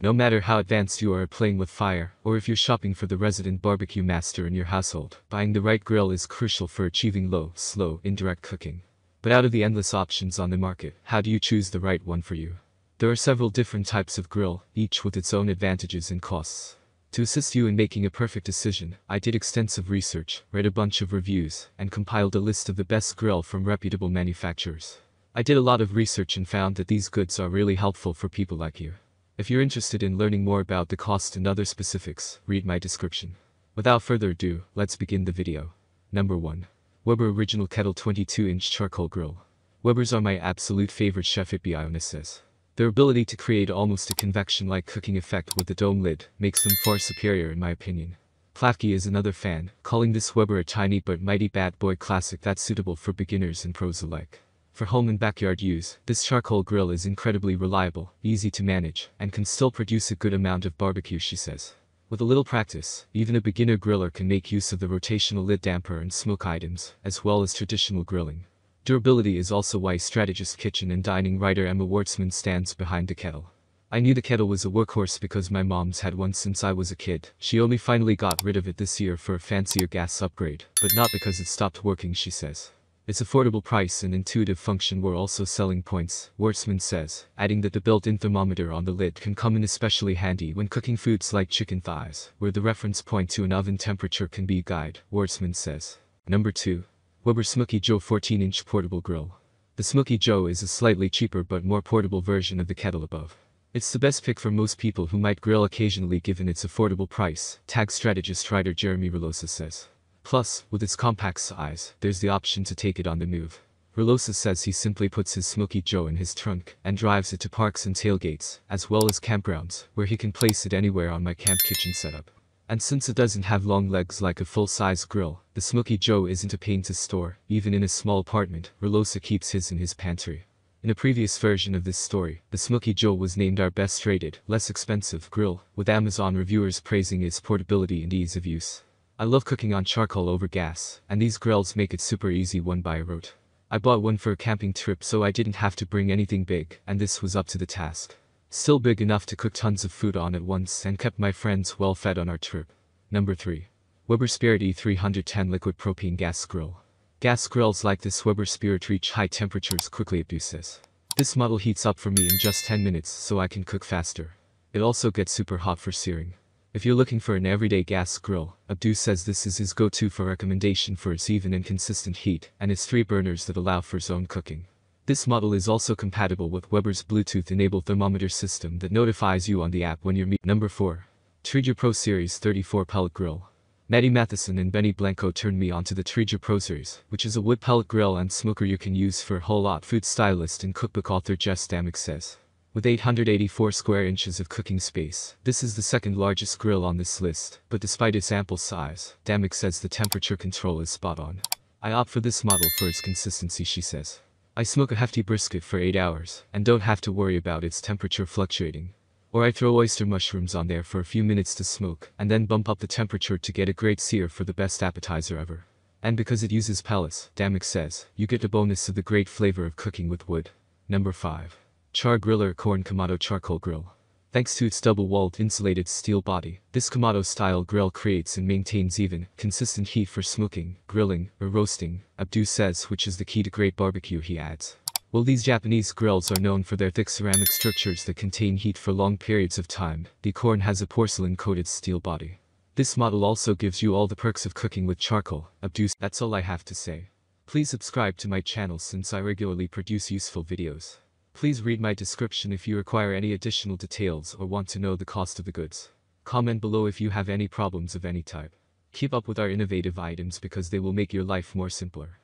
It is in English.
No matter how advanced you are playing with fire, or if you're shopping for the resident barbecue master in your household, buying the right grill is crucial for achieving low, slow, indirect cooking. But out of the endless options on the market, how do you choose the right one for you? There are several different types of grill, each with its own advantages and costs. To assist you in making a perfect decision, I did extensive research, read a bunch of reviews, and compiled a list of the best grill from reputable manufacturers. I did a lot of research and found that these goods are really helpful for people like you. If you're interested in learning more about the cost and other specifics, read my description. Without further ado, let's begin the video. Number 1. Weber Original Kettle 22-inch Charcoal Grill. Webers are my absolute favorite chef Ionis says. Their ability to create almost a convection-like cooking effect with the dome lid makes them far superior in my opinion. Plafke is another fan, calling this Weber a tiny but mighty bad boy classic that's suitable for beginners and pros alike. For home and backyard use, this charcoal grill is incredibly reliable, easy to manage, and can still produce a good amount of barbecue she says. With a little practice, even a beginner griller can make use of the rotational lid damper and smoke items, as well as traditional grilling. Durability is also why strategist kitchen and dining writer Emma Wartzman stands behind the kettle. I knew the kettle was a workhorse because my mom's had one since I was a kid. She only finally got rid of it this year for a fancier gas upgrade, but not because it stopped working she says. Its affordable price and intuitive function were also selling points, Wartzman says, adding that the built-in thermometer on the lid can come in especially handy when cooking foods like chicken thighs, where the reference point to an oven temperature can be a guide, Wartzman says. Number 2. Weber Smoky Joe 14-inch Portable Grill. The Smoky Joe is a slightly cheaper but more portable version of the kettle above. It's the best pick for most people who might grill occasionally given its affordable price, tag strategist writer Jeremy Rellosa says. Plus, with its compact size, there's the option to take it on the move. Rellosa says he simply puts his Smoky Joe in his trunk and drives it to parks and tailgates, as well as campgrounds, where he can place it anywhere on my camp kitchen setup. And since it doesn't have long legs like a full-size grill, the Smoky Joe isn't a pain to store, even in a small apartment, Rellosa keeps his in his pantry. In a previous version of this story, the Smoky Joe was named our best rated, less expensive grill, with Amazon reviewers praising its portability and ease of use. I love cooking on charcoal over gas, and these grills make it super easy one by road. I bought one for a camping trip so I didn't have to bring anything big, and this was up to the task. Still big enough to cook tons of food on at once and kept my friends well fed on our trip. Number 3. Weber Spirit E310 Liquid Propane Gas Grill. Gas grills like this Weber Spirit reach high temperatures quickly Abdu says. This model heats up for me in just 10 minutes so I can cook faster. It also gets super hot for searing. If you're looking for an everyday gas grill, Abdu says this is his go-to for recommendation for its even and consistent heat, and its three burners that allow for zone cooking. This model is also compatible with Weber's Bluetooth-enabled thermometer system that notifies you on the app when you're meet. Number 4. Traeger Pro Series 34 Pellet Grill. Matty Matheson and Benny Blanco turned me onto the Traeger Pro Series, which is a wood pellet grill and smoker you can use for a whole lot food stylist and cookbook author Jess Damuck says. With 884 square inches of cooking space, this is the second largest grill on this list, but despite its ample size, Damuck says the temperature control is spot on. I opt for this model for its consistency she says. I smoke a hefty brisket for 8 hours, and don't have to worry about its temperature fluctuating. Or I throw oyster mushrooms on there for a few minutes to smoke, and then bump up the temperature to get a great sear for the best appetizer ever. And because it uses pellets, Damuck says, you get the bonus of the great flavor of cooking with wood. Number 5. Char Griller Corn Kamado Charcoal Grill. Thanks to its double-walled insulated steel body, this Kamado-style grill creates and maintains even, consistent heat for smoking, grilling, or roasting, Abdu says which is the key to great barbecue he adds. While these Japanese grills are known for their thick ceramic structures that contain heat for long periods of time, the Corn has a porcelain-coated steel body. This model also gives you all the perks of cooking with charcoal, Abdu That's all I have to say. Please subscribe to my channel since I regularly produce useful videos. Please read my description if you require any additional details or want to know the cost of the goods. Comment below if you have any problems of any type. Keep up with our innovative items because they will make your life more simpler.